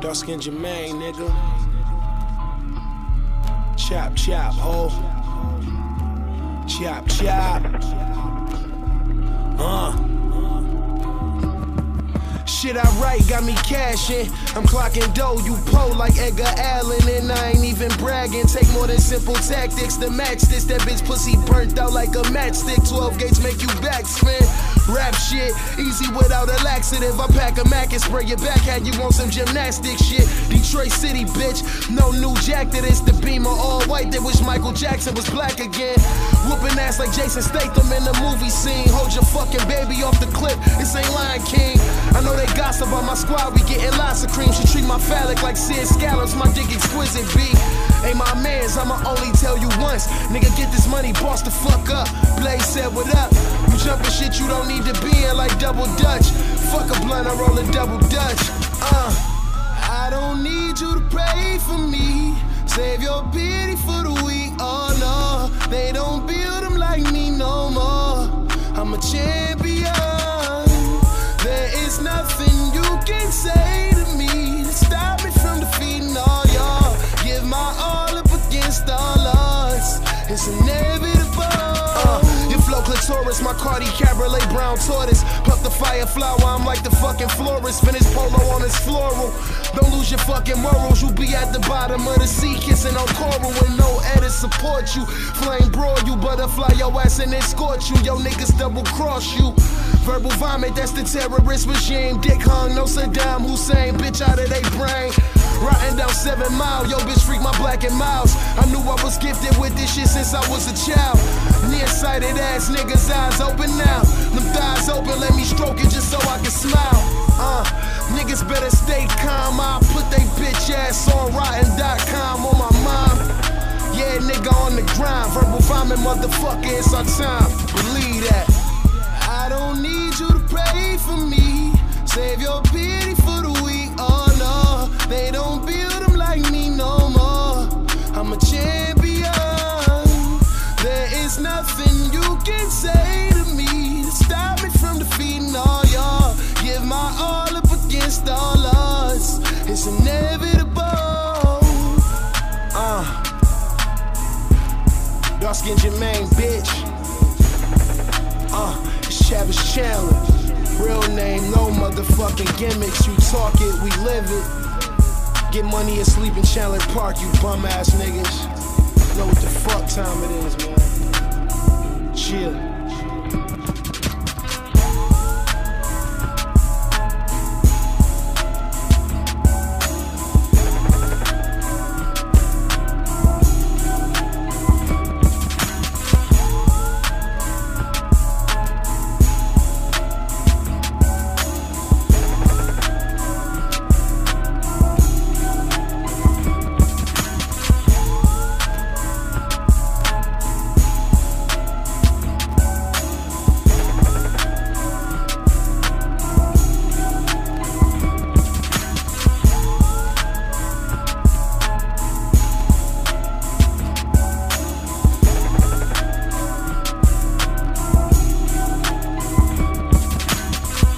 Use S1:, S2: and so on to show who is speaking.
S1: Dark skin Jermaine, nigga. Chop, chop, ho. Chop, chop. Uh. Shit I write got me cashing. I'm clocking dough, you pull like Edgar Allan, and I ain't even bragging. Take more than simple tactics to match this. That bitch pussy burnt out like a matchstick. 12 gates make you backspin. Rap shit, easy without a laxative. I pack a Mac and spray your back. Had you want some gymnastic shit? Detroit City, bitch. No new jack that is the beamer. All white, They wish Michael Jackson was black again. Whooping ass like Jason Statham in the movie scene. Hold your fucking baby off the clip. This ain't Lion King. I know they gossip about my squad. We getting lots of cream. She treat my phallic like Sid Scallops. My dick exquisite, B. Ain't my mans, I'ma only tell you once. Nigga, get this money, boss the fuck up. Blaze said, what up? You jumping shit you don't need to be in like double dutch. Fuck a blunt, I roll a double dutch. Uh, I don't need you to pray for me. Save your pity for the weak. Oh no, they don't build them like me no more. I'm a champion. It's inevitable. Uh, your flow clitoris, my Cardi Cabriolet brown tortoise. Puff the fire flower, I'm like the fucking florist. Finish polo on his floral. Don't lose your fucking morals, you'll be at the bottom of the sea kissing on coral with no edit support you. Flame broil you, butterfly your ass and escort you. Yo niggas double cross you. Verbal vomit, that's the terrorist regime. Dick hung, no Saddam Hussein, bitch out of they brain. Down seven mile, yo bitch freak my black and miles. I knew I was gifted with this shit since I was a child. Nearsighted ass niggas, eyes open now. Them thighs open, let me stroke it just so I can smile. Uh, niggas better stay calm. I put they bitch ass on rotten.com on my mind. Yeah, nigga on the grind. Verbal vomit, motherfucker, it's our time. Nothing you can say to me to stop me from defeating all y'all. Give my all up against all odds. It's inevitable. Uh. Dark skin Jermaine, bitch. Uh, it's Chavis Chandler. Real name, no motherfucking gimmicks. You talk it, we live it. Get money and sleep in Chandler Park, you bum ass niggas. Know what the fuck time it is, man. Chill.